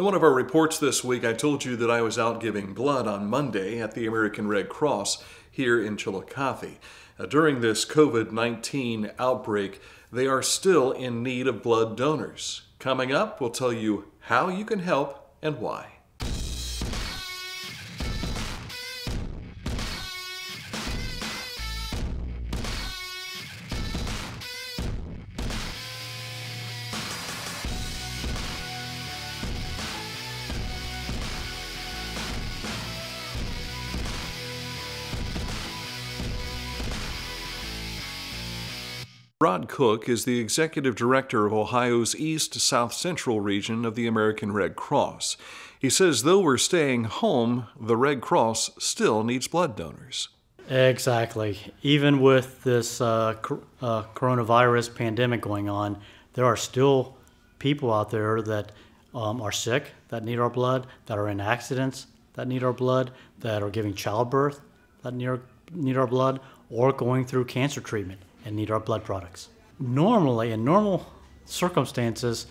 In one of our reports this week, I told you that I was out giving blood on Monday at the American Red Cross here in Chillicothe. Uh, during this COVID 19 outbreak, they are still in need of blood donors. Coming up, we'll tell you how you can help and why. Rod Cook is the executive director of Ohio's East South Central region of the American Red Cross. He says though we're staying home, the Red Cross still needs blood donors. Exactly. Even with this uh, uh, coronavirus pandemic going on, there are still people out there that um, are sick that need our blood, that are in accidents that need our blood, that are giving childbirth that need our, need our blood, or going through cancer treatment and need our blood products. Normally, in normal circumstances,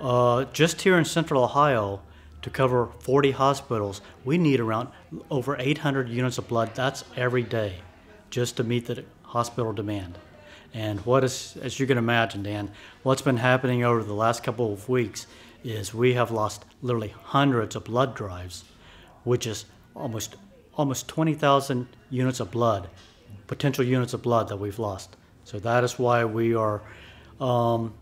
uh, just here in central Ohio, to cover 40 hospitals, we need around over 800 units of blood. That's every day, just to meet the hospital demand. And what is, as you can imagine, Dan, what's been happening over the last couple of weeks is we have lost literally hundreds of blood drives, which is almost almost 20,000 units of blood, potential units of blood that we've lost. So that is why we are um,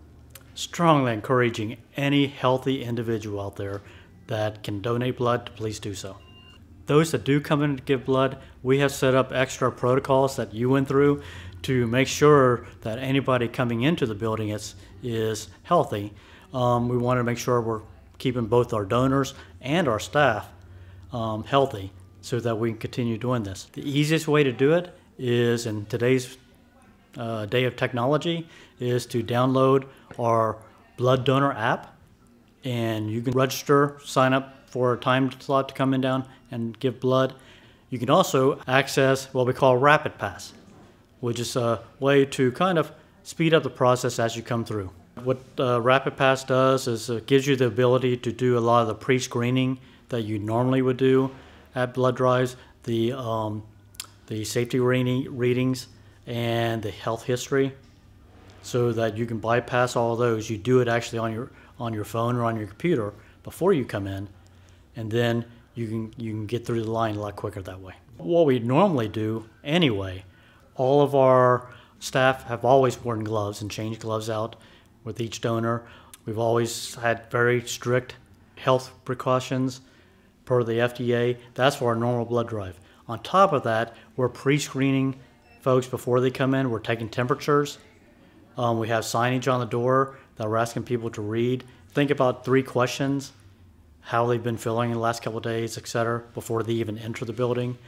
strongly encouraging any healthy individual out there that can donate blood to please do so. Those that do come in to give blood, we have set up extra protocols that you went through to make sure that anybody coming into the building is, is healthy. Um, we want to make sure we're keeping both our donors and our staff um, healthy so that we can continue doing this. The easiest way to do it is in today's uh, day of technology is to download our blood donor app and you can register, sign up for a time slot to come in down and give blood. You can also access what we call Rapid Pass, which is a way to kind of speed up the process as you come through. What uh, Rapid Pass does is it gives you the ability to do a lot of the pre-screening that you normally would do at blood drives, the um, the safety reading, readings, and the health history so that you can bypass all those. You do it actually on your on your phone or on your computer before you come in, and then you can you can get through the line a lot quicker that way. What we normally do anyway, all of our staff have always worn gloves and changed gloves out with each donor. We've always had very strict health precautions per the FDA. That's for our normal blood drive. On top of that, we're pre-screening folks before they come in. We're taking temperatures. Um, we have signage on the door that we're asking people to read. Think about three questions, how they've been feeling in the last couple days, etc., before they even enter the building.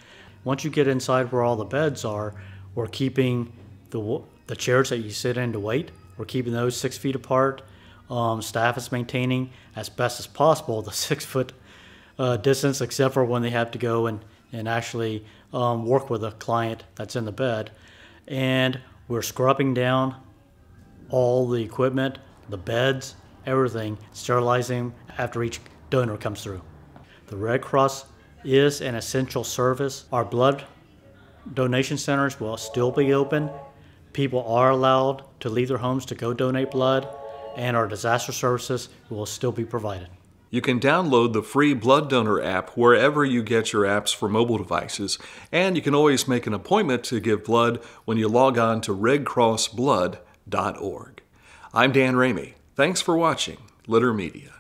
Once you get inside where all the beds are, we're keeping the, the chairs that you sit in to wait, we're keeping those six feet apart. Um, staff is maintaining as best as possible the six foot uh, distance, except for when they have to go and, and actually um, work with a client that's in the bed. And we're scrubbing down all the equipment, the beds, everything, sterilizing after each donor comes through. The Red Cross is an essential service. Our blood donation centers will still be open. People are allowed to leave their homes to go donate blood, and our disaster services will still be provided. You can download the free Blood Donor app wherever you get your apps for mobile devices, and you can always make an appointment to give blood when you log on to redcrossblood.org. I'm Dan Ramey. Thanks for watching Litter Media.